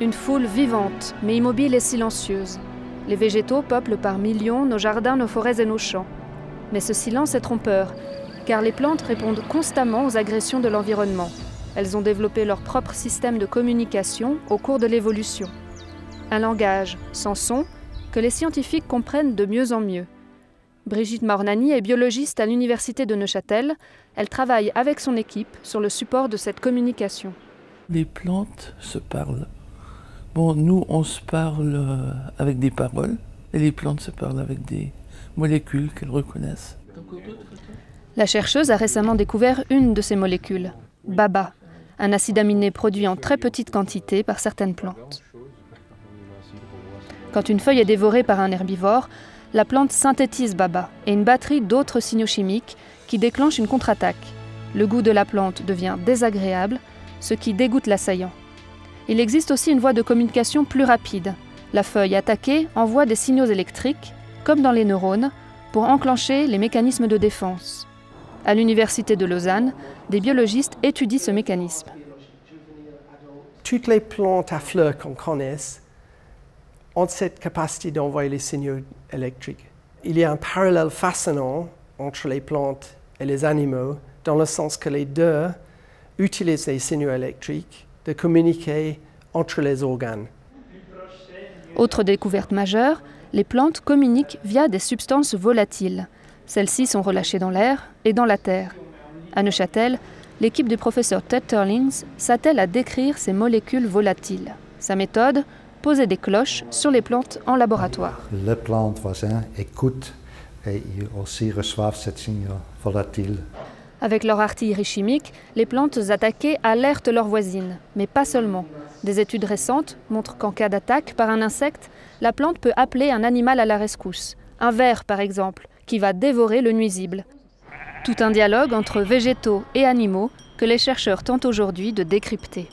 Une foule vivante, mais immobile et silencieuse. Les végétaux peuplent par millions nos jardins, nos forêts et nos champs. Mais ce silence est trompeur, car les plantes répondent constamment aux agressions de l'environnement. Elles ont développé leur propre système de communication au cours de l'évolution. Un langage, sans son, que les scientifiques comprennent de mieux en mieux. Brigitte Mornani est biologiste à l'Université de Neuchâtel. Elle travaille avec son équipe sur le support de cette communication. Les plantes se parlent. Bon, nous, on se parle euh, avec des paroles, et les plantes se parlent avec des molécules qu'elles reconnaissent. La chercheuse a récemment découvert une de ces molécules, BABA, un acide aminé produit en très petite quantité par certaines plantes. Quand une feuille est dévorée par un herbivore, la plante synthétise BABA et une batterie d'autres signaux chimiques qui déclenchent une contre-attaque. Le goût de la plante devient désagréable, ce qui dégoûte l'assaillant. Il existe aussi une voie de communication plus rapide. La feuille attaquée envoie des signaux électriques, comme dans les neurones, pour enclencher les mécanismes de défense. À l'Université de Lausanne, des biologistes étudient ce mécanisme. Toutes les plantes à fleurs qu'on connaisse ont cette capacité d'envoyer les signaux électriques. Il y a un parallèle fascinant entre les plantes et les animaux, dans le sens que les deux utilisent les signaux électriques de communiquer entre les organes. Autre découverte majeure, les plantes communiquent via des substances volatiles. Celles-ci sont relâchées dans l'air et dans la terre. À Neuchâtel, l'équipe du professeur Ted Turlings s'attelle à décrire ces molécules volatiles. Sa méthode poser des cloches sur les plantes en laboratoire. Les plantes voisines écoutent et aussi reçoivent ces signaux volatiles. Avec leur artillerie chimique, les plantes attaquées alertent leurs voisines, mais pas seulement. Des études récentes montrent qu'en cas d'attaque par un insecte, la plante peut appeler un animal à la rescousse, un ver par exemple, qui va dévorer le nuisible. Tout un dialogue entre végétaux et animaux que les chercheurs tentent aujourd'hui de décrypter.